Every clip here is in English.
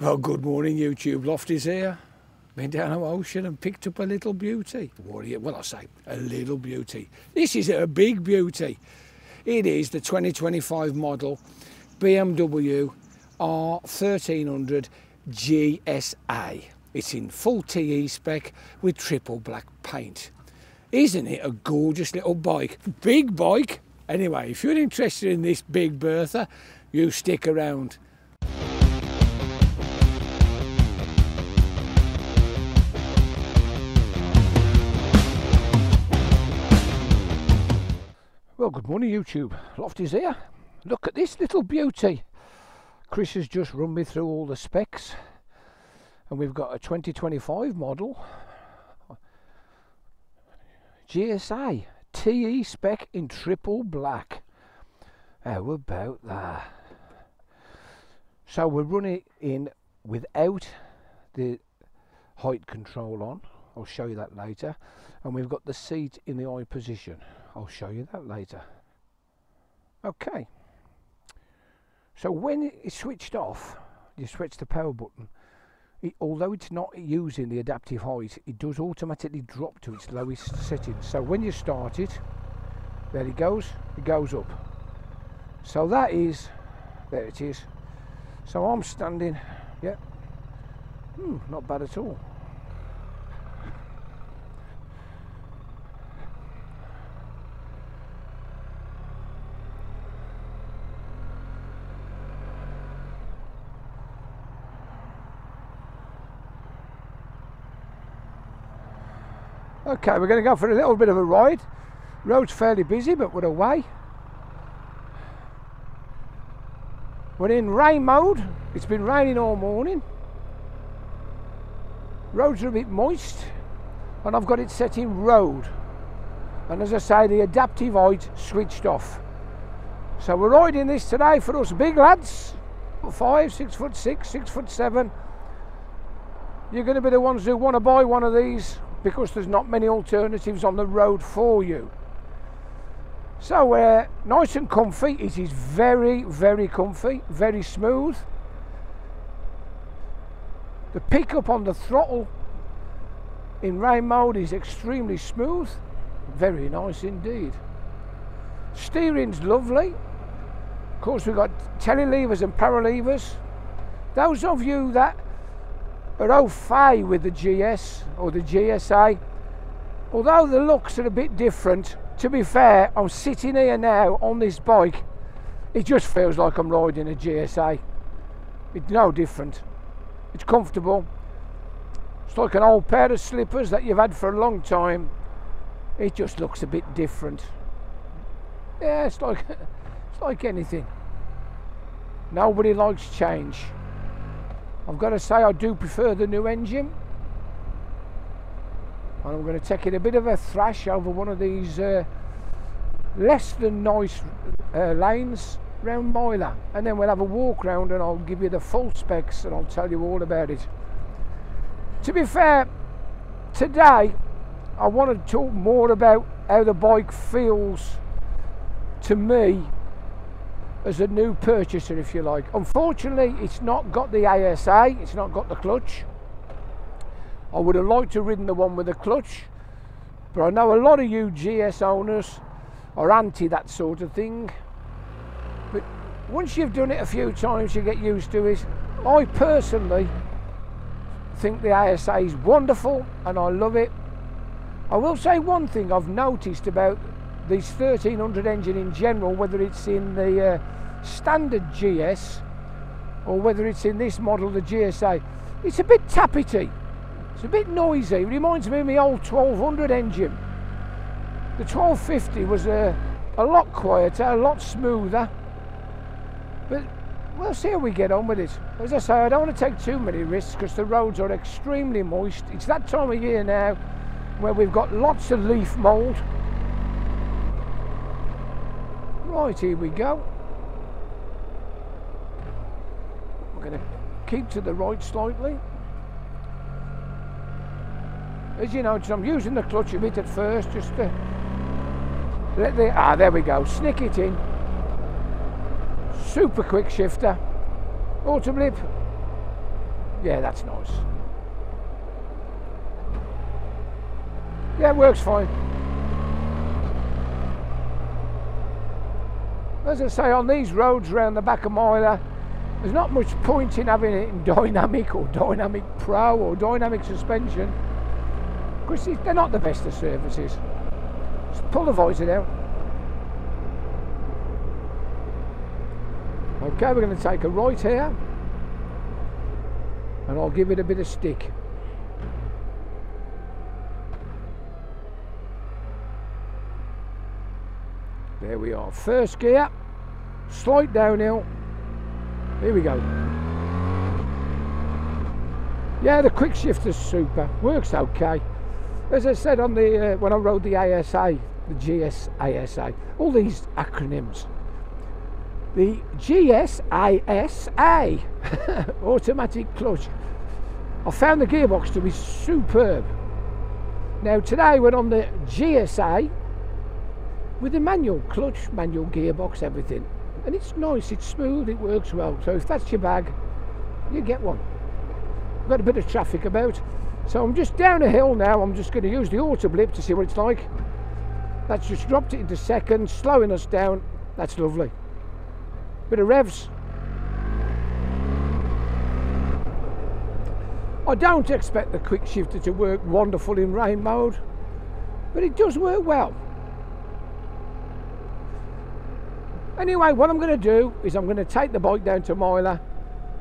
Well, good morning, YouTube. Lofty's here. Been down the ocean and picked up a little beauty. You? Well, I say a little beauty. This is a big beauty. It is the 2025 model BMW R1300 GSA. It's in full TE spec with triple black paint. Isn't it a gorgeous little bike? Big bike. Anyway, if you're interested in this big Bertha, you stick around. Well, good morning, YouTube. Lofty's here. Look at this little beauty. Chris has just run me through all the specs, and we've got a 2025 model GSA TE spec in triple black. How about that? So we're running in without the height control on. I'll show you that later. And we've got the seat in the eye position. I'll show you that later. Okay. So when it's switched off, you switch the power button. It, although it's not using the adaptive height, it does automatically drop to its lowest setting. So when you start it, there it goes, it goes up. So that is, there it is. So I'm standing, yeah, hmm, not bad at all. Okay, we're going to go for a little bit of a ride. Road's fairly busy, but we're away. We're in rain mode. It's been raining all morning. Roads are a bit moist, and I've got it set in road. And as I say, the adaptive height switched off. So we're riding this today for us big lads, five, six foot six, six foot seven. You're going to be the ones who want to buy one of these because there's not many alternatives on the road for you. So uh, nice and comfy. It is very, very comfy, very smooth. The pickup on the throttle in rain mode is extremely smooth. Very nice indeed. Steering's lovely. Of course, we've got telelevers and Paralevers. Those of you that au fait with the GS or the GSA. Although the looks are a bit different, to be fair, I'm sitting here now on this bike. It just feels like I'm riding a GSA. It's no different. It's comfortable. It's like an old pair of slippers that you've had for a long time. It just looks a bit different. Yeah, it's like it's like anything. Nobody likes change. I've got to say I do prefer the new engine and I'm going to take it a bit of a thrash over one of these uh, less than nice uh, lanes round Mylor and then we'll have a walk round and I'll give you the full specs and I'll tell you all about it. To be fair, today I want to talk more about how the bike feels to me as a new purchaser, if you like. Unfortunately, it's not got the ASA, it's not got the clutch. I would have liked to have ridden the one with the clutch, but I know a lot of you GS owners are anti that sort of thing. But once you've done it a few times, you get used to it. I personally think the ASA is wonderful and I love it. I will say one thing I've noticed about this 1300 engine in general, whether it's in the uh, standard GS or whether it's in this model, the GSA, it's a bit tappety. It's a bit noisy. It reminds me of my old 1200 engine. The 1250 was a, a lot quieter, a lot smoother. But we'll see how we get on with it. As I say, I don't want to take too many risks because the roads are extremely moist. It's that time of year now where we've got lots of leaf mould. Right, here we go. We're going to keep to the right slightly. As you know, I'm using the clutch a bit at first just to let the, ah there we go, snick it in. Super quick shifter. Auto blip. Yeah, that's nice. Yeah, it works fine. As I say, on these roads around the back of Mylor, uh, there's not much point in having it in dynamic or dynamic pro or dynamic suspension because they're not the best of services. Just pull the visor down. Okay, we're going to take a right here and I'll give it a bit of stick. There we are, first gear, slight downhill, here we go. Yeah, the quick shifter's super. Works okay. As I said on the uh, when I rode the ASA, the GSASA, all these acronyms. The GSASA, automatic clutch. I found the gearbox to be superb. Now today went on the GSA with a manual clutch, manual gearbox, everything and it's nice, it's smooth, it works well. So if that's your bag, you get one. I've got a bit of traffic about, so I'm just down a hill now. I'm just going to use the auto blip to see what it's like. That's just dropped it into second, slowing us down. That's lovely. Bit of revs. I don't expect the quick shifter to work wonderful in rain mode, but it does work well. Anyway, what I'm going to do is I'm going to take the bike down to Mylor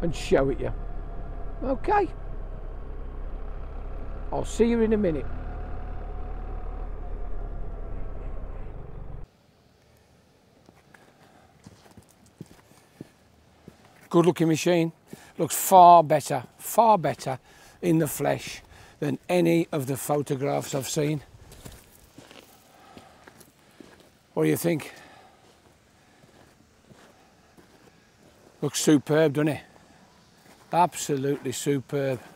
and show it you. Okay? I'll see you in a minute. Good looking machine. Looks far better, far better in the flesh than any of the photographs I've seen. What do you think? Looks superb, doesn't it? Absolutely superb.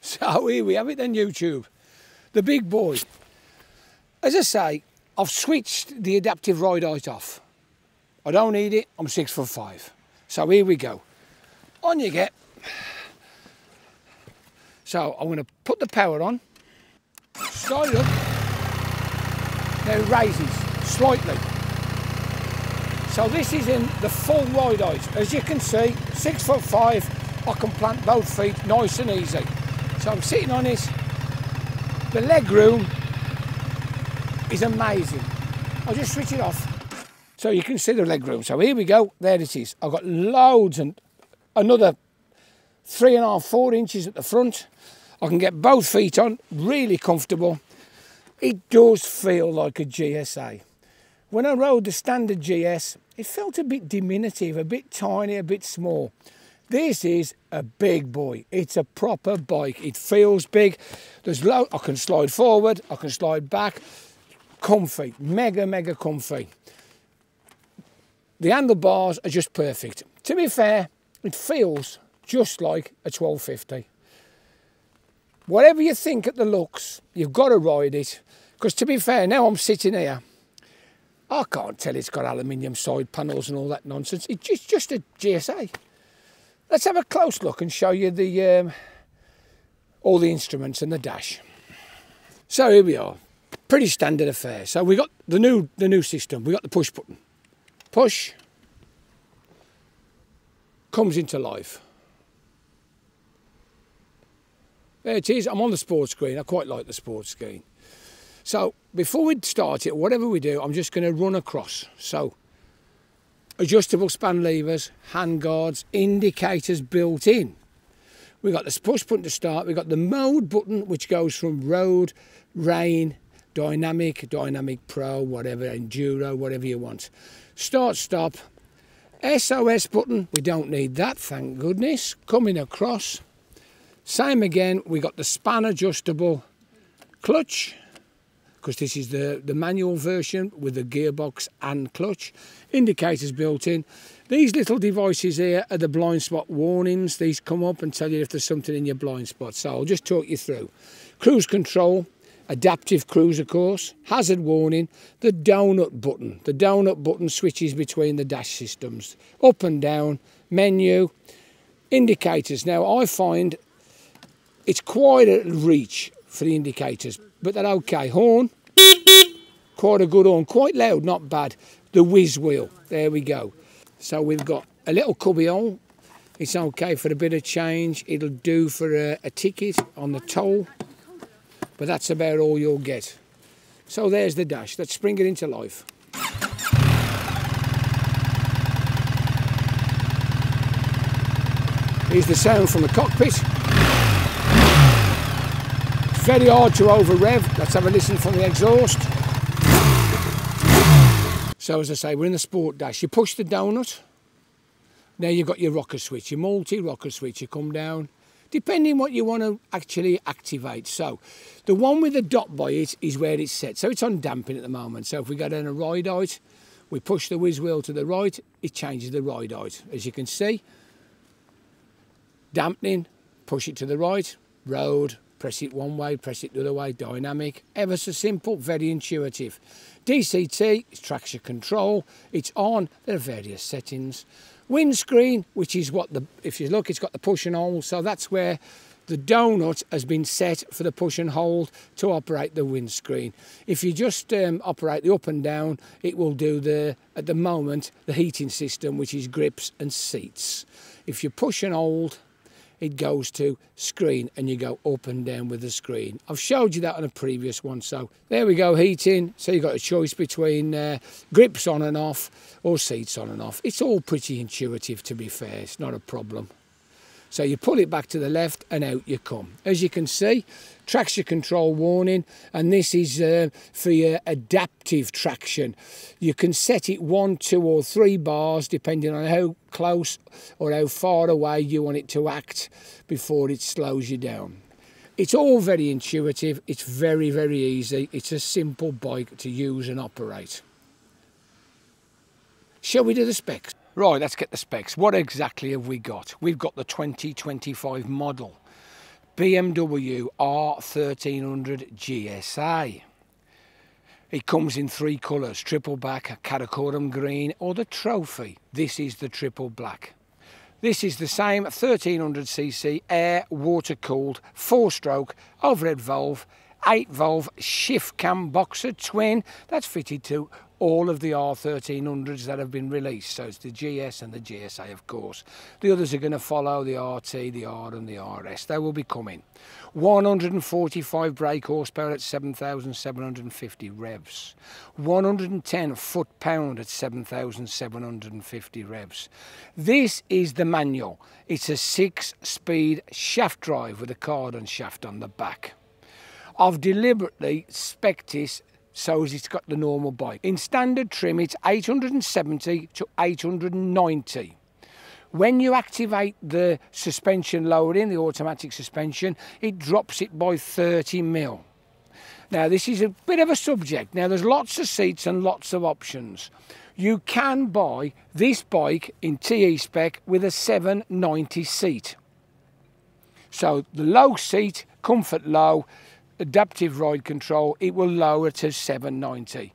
So here we have it then, YouTube. The big boy. As I say, I've switched the adaptive ride height off. I don't need it, I'm six foot five. So here we go. On you get. So I'm going to put the power on, start up. Now it raises slightly. So this is in the full ride height. As you can see, six foot five, I can plant both feet nice and easy. So I'm sitting on this. The leg room is amazing. I'll just switch it off. So you can see the leg room. So here we go, there it is. I've got loads and another three and a half, four inches at the front. I can get both feet on, really comfortable. It does feel like a GSA. When I rode the standard GS, it felt a bit diminutive, a bit tiny, a bit small. This is a big boy. It's a proper bike. It feels big. There's low. I can slide forward. I can slide back. Comfy, mega, mega comfy. The handlebars are just perfect. To be fair, it feels just like a 1250. Whatever you think at the looks, you've got to ride it. Because to be fair, now I'm sitting here I can't tell it's got aluminium side panels and all that nonsense. It's just, just a GSA. Let's have a close look and show you the um, all the instruments and the dash. So here we are, pretty standard affair. So we got the new the new system. We got the push button. Push comes into life. There it is. I'm on the sports screen. I quite like the sports screen. So before we start it, whatever we do, I'm just going to run across. So adjustable span levers, hand guards, indicators built in. We've got the push button to start. We've got the mode button, which goes from road, rain, dynamic, dynamic pro, whatever, enduro, whatever you want. Start, stop. SOS button, we don't need that, thank goodness. Coming across. Same again, we got the span adjustable clutch because this is the, the manual version with the gearbox and clutch. Indicators built in. These little devices here are the blind spot warnings. These come up and tell you if there's something in your blind spot. So I'll just talk you through. Cruise control, adaptive cruise of course, hazard warning, the donut button. The donut button switches between the dash systems, up and down, menu, Indicators. Now I find it's quite a reach for the indicators, but they're okay. Horn, quite a good horn, quite loud, not bad. The whiz wheel, there we go. So we've got a little cubby hole. It's okay for a bit of change. It'll do for a, a ticket on the toll, but that's about all you'll get. So there's the dash. Let's spring it into life. Here's the sound from the cockpit. Very hard to over rev. Let's have a listen from the exhaust. So as I say, we're in the sport dash. You push the donut. Now you've got your rocker switch, your multi rocker switch. You come down, depending what you want to actually activate. So the one with the dot by it is where it's set. So it's on damping at the moment. So if we go down a ride height, we push the whiz wheel to the right, it changes the ride height. As you can see, dampening, push it to the right, road, press it one way, press it the other way, dynamic, ever so simple, very intuitive. DCT is traction control, it's on, there are various settings. Windscreen, which is what the, if you look, it's got the push and hold, so that's where the donut has been set for the push and hold to operate the windscreen. If you just um, operate the up and down, it will do the, at the moment, the heating system, which is grips and seats. If you push and hold, it goes to screen and you go up and down with the screen. I've showed you that on a previous one. So there we go, heating. So you've got a choice between uh, grips on and off or seats on and off. It's all pretty intuitive to be fair, it's not a problem. So you pull it back to the left and out you come. As you can see, traction control warning and this is uh, for your adaptive traction. You can set it one, two or three bars depending on how close or how far away you want it to act before it slows you down. It's all very intuitive, it's very, very easy. It's a simple bike to use and operate. Shall we do the specs? Right, let's get the specs. What exactly have we got? We've got the 2025 model BMW R1300 GSA. It comes in three colours, triple black, Karakoram green or the trophy. This is the triple black. This is the same 1300cc air water cooled four stroke overhead valve 8 valve shift cam boxer twin that's fitted to all of the R1300s that have been released. So it's the GS and the GSA, of course. The others are going to follow the RT, the R and the RS. They will be coming. 145 brake horsepower at 7,750 revs. 110 foot-pound at 7,750 revs. This is the manual. It's a six-speed shaft drive with a cardan shaft on the back. I've deliberately spec this so as it's got the normal bike. In standard trim, it's 870 to 890. When you activate the suspension lowering, the automatic suspension, it drops it by 30 mil. Now, this is a bit of a subject. Now, there's lots of seats and lots of options. You can buy this bike in TE spec with a 790 seat. So the low seat, comfort low, adaptive ride control, it will lower to 790.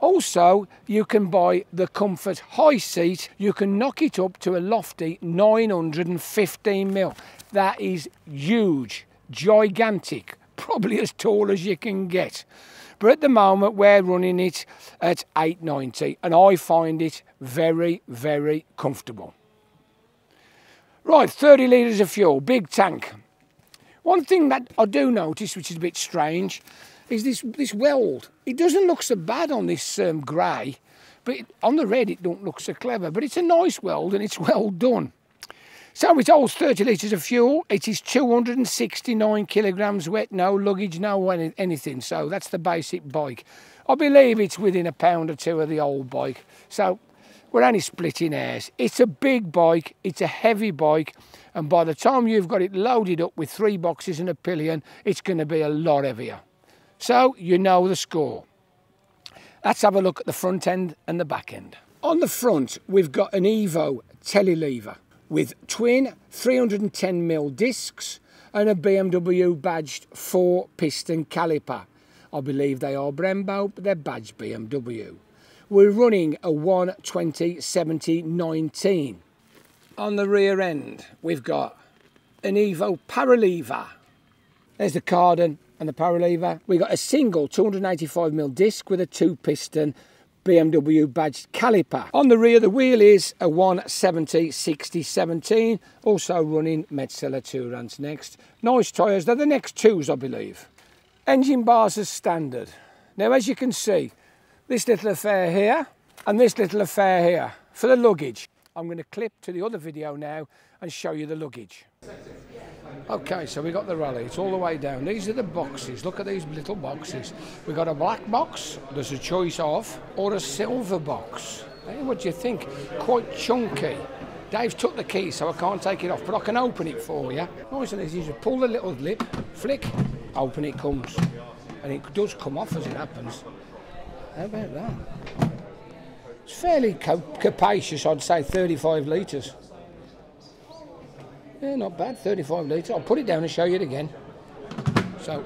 Also, you can buy the Comfort High Seat. You can knock it up to a lofty 915 mil. That is huge, gigantic, probably as tall as you can get. But at the moment, we're running it at 890, and I find it very, very comfortable. Right, 30 litres of fuel, big tank. One thing that I do notice, which is a bit strange, is this this weld. It doesn't look so bad on this um, grey, but it, on the red it don't look so clever. But it's a nice weld and it's well done. So it holds 30 litres of fuel. It is 269 kilograms wet, no luggage, no anything. So that's the basic bike. I believe it's within a pound or two of the old bike. So we're only splitting hairs. It's a big bike, it's a heavy bike, and by the time you've got it loaded up with three boxes and a pillion, it's going to be a lot heavier. So you know the score. Let's have a look at the front end and the back end. On the front, we've got an Evo telelever with twin 310mm discs and a BMW badged four piston caliper. I believe they are Brembo, but they're badged BMW. We're running a 120 70 19. On the rear end, we've got an Evo Paralever. There's the cardan and the Paralever. We've got a single 285mm disc with a two piston BMW badged caliper. On the rear, the wheel is a 170 60 17, also running Metzeler Tourance next. Nice tyres, they're the next twos, I believe. Engine bars as standard. Now, as you can see, this little affair here and this little affair here for the luggage. I'm going to clip to the other video now and show you the luggage. Okay, so we got the rally. It's all the way down. These are the boxes. Look at these little boxes. We've got a black box. There's a choice of, or a silver box. Hey, what do you think? Quite chunky. Dave's took the key, so I can't take it off, but I can open it for you. Nice and easy. Just pull the little lip, flick, open it comes, and it does come off as it happens. How about that? It's fairly capacious. I'd say 35 litres. Yeah, not bad, 35 litres. I'll put it down and show you it again. So,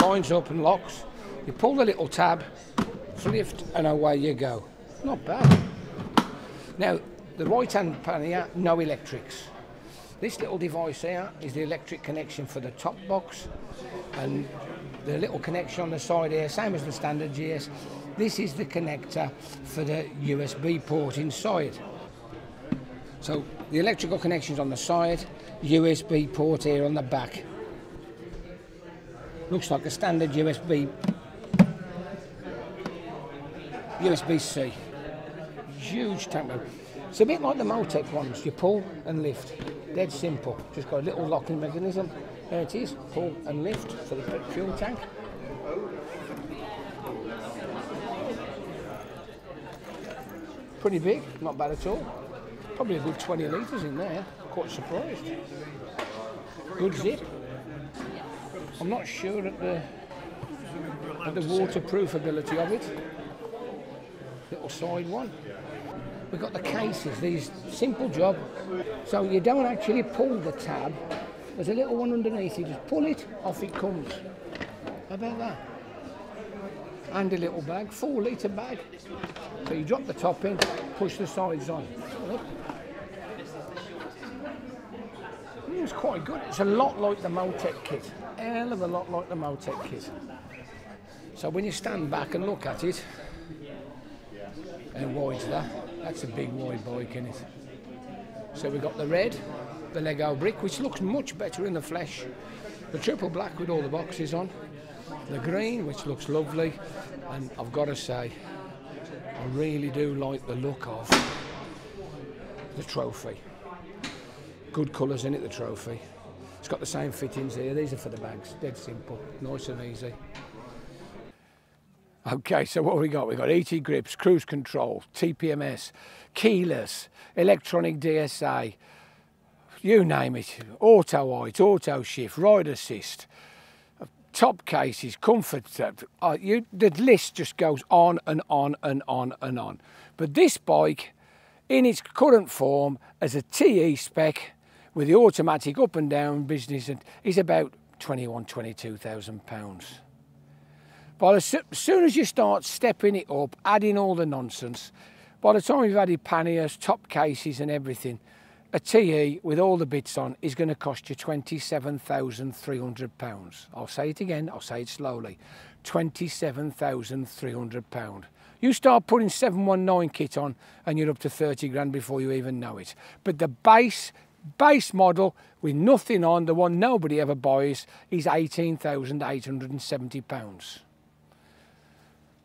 lines up and locks. You pull the little tab, lift, and away you go. Not bad. Now, the right hand panel here, no electrics. This little device here is the electric connection for the top box and the little connection on the side here, same as the standard GS. This is the connector for the USB port inside. So the electrical connections on the side, USB port here on the back. Looks like a standard USB USB-C. Huge temper. It's a bit like the Motec ones. You pull and lift. Dead simple. Just got a little locking mechanism. There it is. Pull and lift for the fuel tank. Pretty big, not bad at all. Probably a good 20 litres in there. Quite surprised. Good zip. I'm not sure at the at the waterproof ability of it. Little side one. We've got the cases, these simple job. So you don't actually pull the tab. There's a little one underneath, you just pull it, off it comes. How about that? And a little bag, four litre bag. So you drop the top in, push the sides on. Look. It's quite good. It's a lot like the Motec kit. Hell of a lot like the Motec kit. So when you stand back and look at it, and wide's that? That's a big wide bike, isn't it? So we've got the red, the Lego brick, which looks much better in the flesh. The triple black with all the boxes on. The green, which looks lovely. And I've got to say, I really do like the look of the trophy good colours in it, the trophy. It's got the same fittings here. These are for the bags. Dead simple. Nice and easy. Okay, so what we got? We've got ET grips, cruise control, TPMS, keyless, electronic DSA, you name it. Auto white, auto shift, ride assist, top cases, comfort. Uh, you, the list just goes on and on and on and on. But this bike, in its current form, as a TE spec, with the automatic up and down business is about 21 22,000 pounds but as soon as you start stepping it up adding all the nonsense by the time you've added panniers top cases and everything a TE with all the bits on is going to cost you 27,300 pounds I'll say it again I'll say it slowly 27,300 pound you start putting 719 kit on and you're up to 30 grand before you even know it but the base base model with nothing on, the one nobody ever buys, is £18,870.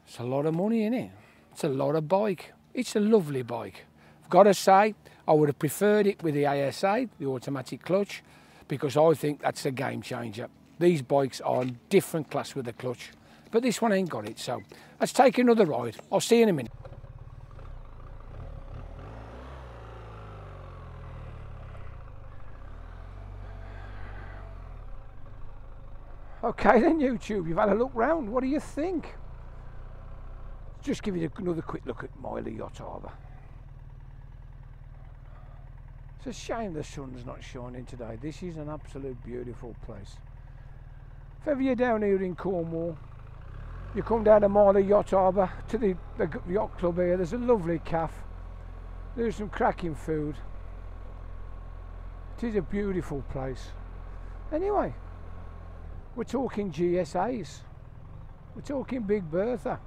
It's a lot of money, in it? It's a lot of bike. It's a lovely bike. I've got to say, I would have preferred it with the ASA, the automatic clutch, because I think that's a game changer. These bikes are different class with the clutch, but this one ain't got it. So let's take another ride. I'll see you in a minute. Okay then YouTube, you've had a look round. What do you think? Just give you another quick look at Mylor Yacht Harbour. It's a shame the sun's not shining today. This is an absolute beautiful place. If ever you're down here in Cornwall, you come down to Mylor Yacht Harbour to the, the yacht club here. There's a lovely cafe. There's some cracking food. It is a beautiful place. Anyway, we're talking GSAs. We're talking Big Bertha.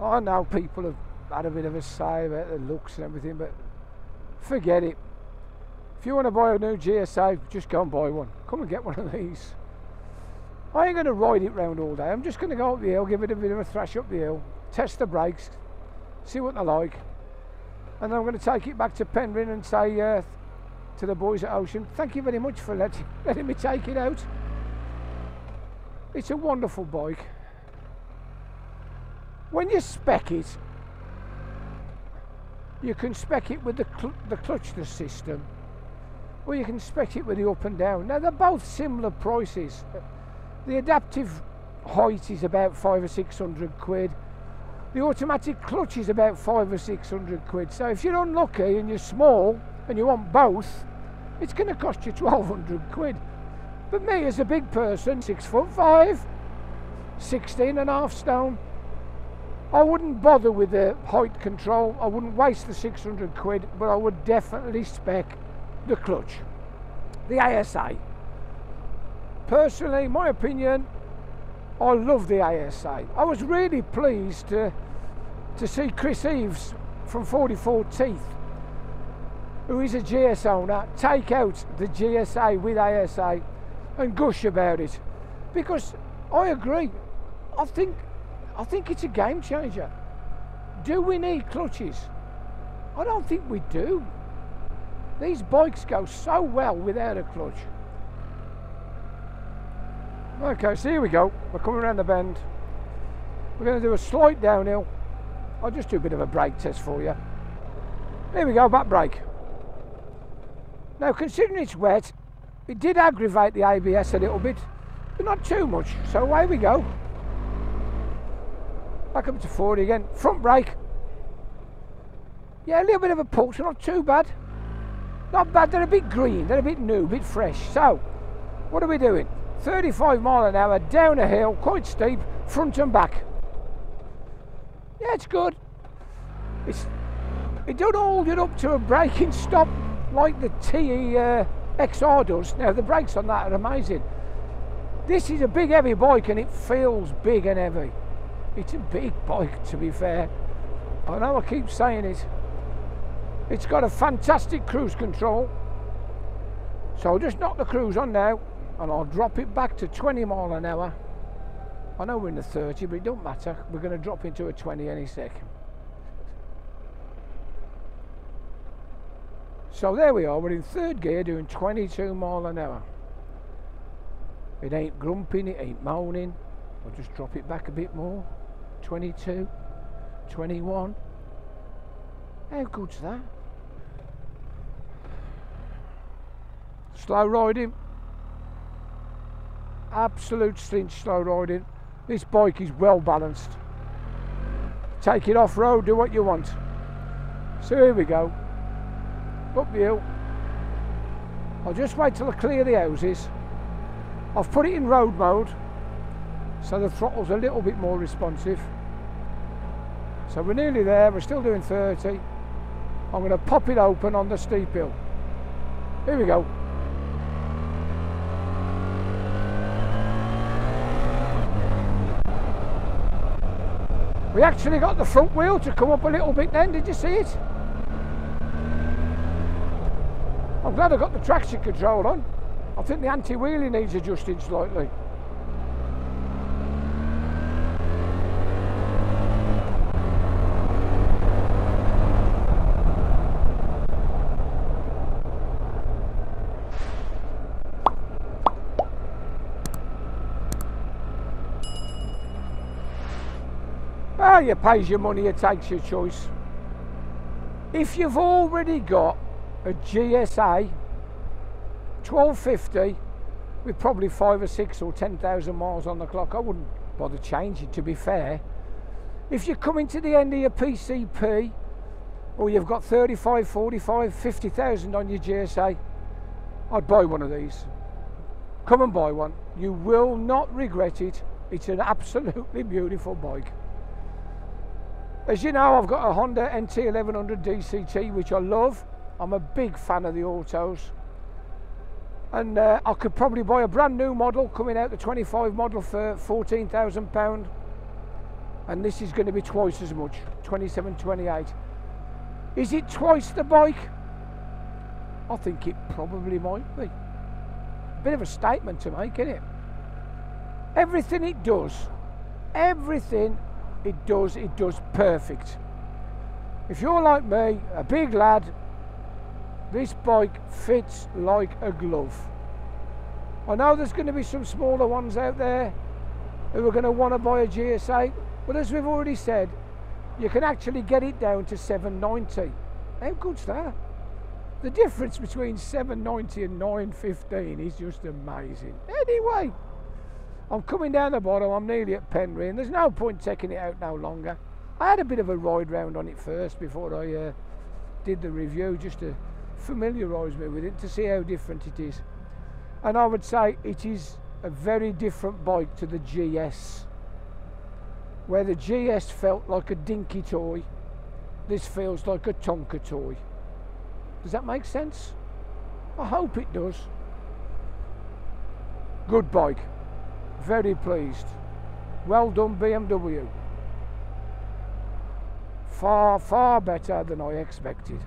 I know people have had a bit of a say about the looks and everything, but forget it. If you want to buy a new GSA, just go and buy one. Come and get one of these. I ain't going to ride it round all day. I'm just going to go up the hill, give it a bit of a thrash up the hill, test the brakes, see what they're like. And then I'm going to take it back to Penryn and say uh, to the boys at Ocean, thank you very much for letting, letting me take it out. It's a wonderful bike. When you spec it, you can spec it with the, cl the clutchless system or you can spec it with the up and down. Now they're both similar prices. The adaptive height is about five or six hundred quid. The automatic clutch is about five or six hundred quid. So if you're unlucky and you're small and you want both, it's going to cost you twelve hundred quid. But me as a big person, six foot five, 16 and a half stone, I wouldn't bother with the height control. I wouldn't waste the 600 quid, but I would definitely spec the clutch, the ASA. Personally, my opinion, I love the ASA. I was really pleased to, to see Chris Eves from 44 Teeth, who is a GS owner, take out the GSA with ASA and gush about it. Because I agree, I think, I think it's a game changer. Do we need clutches? I don't think we do. These bikes go so well without a clutch. Okay, so here we go. We're coming around the bend. We're going to do a slight downhill. I'll just do a bit of a brake test for you. Here we go, back brake. Now, considering it's wet, it did aggravate the ABS a little bit, but not too much. So away we go. Back up to 40 again. Front brake. Yeah, a little bit of a pulse, not too bad. Not bad, they're a bit green, they're a bit new, a bit fresh. So, what are we doing? 35 mile an hour, down a hill, quite steep, front and back. Yeah, it's good. It's, it don't hold it up to a braking stop like the TE uh, XR does. Now, the brakes on that are amazing. This is a big heavy bike and it feels big and heavy. It's a big bike, to be fair. I know I keep saying it. It's got a fantastic cruise control. So I'll just knock the cruise on now and I'll drop it back to 20 mile an hour. I know we're in the 30, but it don't matter. We're going to drop into a 20 any second. So there we are, we're in third gear doing 22 mile an hour. It ain't grumping, it ain't moaning. I'll just drop it back a bit more. 22, 21. How good's that? Slow riding. Absolute cinch slow riding. This bike is well balanced. Take it off road, do what you want. So here we go. Up the hill. I'll just wait till I clear the houses. I've put it in road mode so the throttle's a little bit more responsive. So we're nearly there, we're still doing 30. I'm going to pop it open on the steep hill. Here we go. We actually got the front wheel to come up a little bit then, did you see it? I'm glad I got the traction control on. I think the anti-wheelie needs adjusting slightly. You pays your money, it takes your choice. If you've already got a GSA 1250 with probably five or six or 10,000 miles on the clock, I wouldn't bother changing to be fair. If you're coming to the end of your PCP or you've got 35, 45, 50,000 on your GSA, I'd buy one of these. Come and buy one. You will not regret it. It's an absolutely beautiful bike. As you know, I've got a Honda NT1100 DCT, which I love. I'm a big fan of the autos. And uh, I could probably buy a brand new model coming out, the 25 model for £14,000. And this is going to be twice as much, 27, 28. Is it twice the bike? I think it probably might be. Bit of a statement to make, isn't it? Everything it does, everything it does, it does perfect. If you're like me, a big lad, this bike fits like a glove. I know there's going to be some smaller ones out there who are going to want to buy a GSA, but as we've already said, you can actually get it down to 790. How good's that? The difference between 790 and 915 is just amazing. Anyway, I'm coming down the bottom, I'm nearly at Penryn, and there's no point taking it out no longer. I had a bit of a ride round on it first before I uh, did the review, just to familiarise me with it, to see how different it is. And I would say it is a very different bike to the GS. Where the GS felt like a dinky toy, this feels like a Tonka toy. Does that make sense? I hope it does. Good bike. Very pleased. Well done BMW. Far, far better than I expected.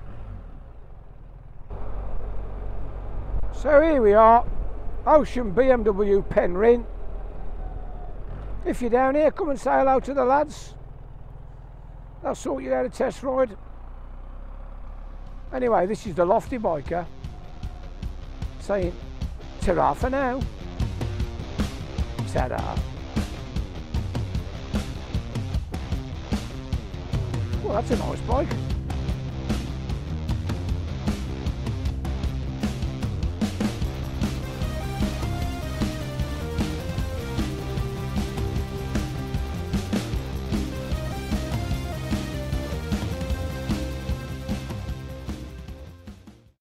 So here we are, Ocean BMW Penryn. If you're down here, come and say hello to the lads. They'll sort you out a test ride. Anyway, this is the Lofty Biker saying ta for now. Ta-da. Well, that's a nice bike.